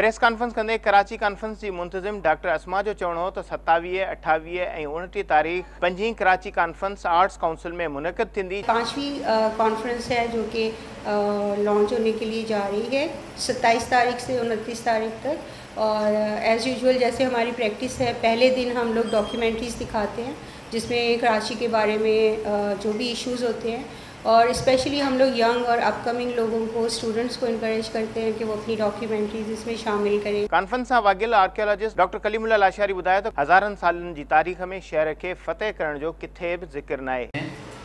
Press conference کندے Karachi conference جی منتظم ڈاکٹر اسما جو چون ہو تو ستوی اٹھاوی انٹی تاریخ پنجوین کراچی کانفرنس آرٹس کاؤنسل میں منعقد پانچویں کانفرنس ہے جو کہ لانچ ہونے کے لیے جا رہی ہے۔ ستائیس تاریخ سے انتیس تاریخ تک۔ اور، ایز یوزول جیسے ہماری پریکٹس ہے، پہلے دن ہم لوگ ڈاکیومینٹریز دکھاتے ہیں، جس میں کراچی کے بارے میں جو بھی ایشوز ہوتے ہیں۔ اور اسپیشلی ہم لوگ ینگ اور اپ کمنگ لوگوں کو اسٹوڈنٹس کو انکریج کرتے ہیں کہ وہ اپنی ڈاکیومنٹریز اس میں شامل کریں۔ کانفرنس واگل آرکیولوجسٹ ڈاکٹر کلیم اللہ لاشاری بدایا تو ہزارن سالن جی تاریخ میں شہر کے فتح کرن جو کتھے بھی ذکر نہ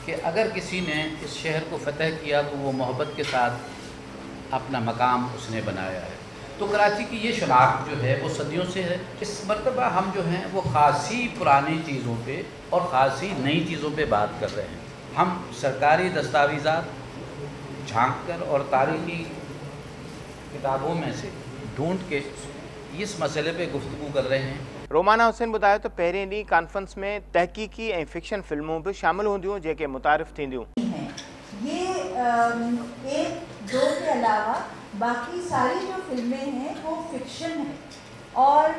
کہ اگر کسی نے اس شہر کو فتح کیا تو وہ محبت کے ساتھ اپنا مقام اس نے بنایا ہے۔ تو کراچی کی یہ شناخت جو ہے وہ صدیوں سے ہے۔ اس مرتبہ ہم جو ہیں وہ خاصی پرانی چیزوں پہ اور خاصی نئی چیزوں پہ بات کر رہے ہیں۔ ہم سرکاری دستاویزات جھانک کر اور تاریخی کتابوں میں سے ڈھونڈ کے اس مسئلے پہ گفتگو کر رہے ہیں۔ رومانہ حسین بتایا تو پہرینی کانفرنس میں تحقیقی این فکشن فلموں بھی شامل ہوں دیوں جے کے متعارف تھیں دیوں یہ ایک دو کے علاوہ باقی ساری جو فلمیں ہیں وہ فکشن ہیں۔ اور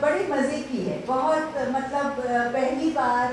بڑی مزے کی ہے۔ بہت مطلب پہلی بار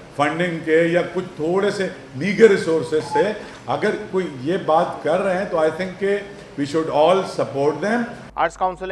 فنڈنگ کے یا کچھ تھوڑے سے نیگر ریسورسز سے اگر کوئی یہ بات کر رہے ہیں تو آئی تھنک کہ we should all support them arts council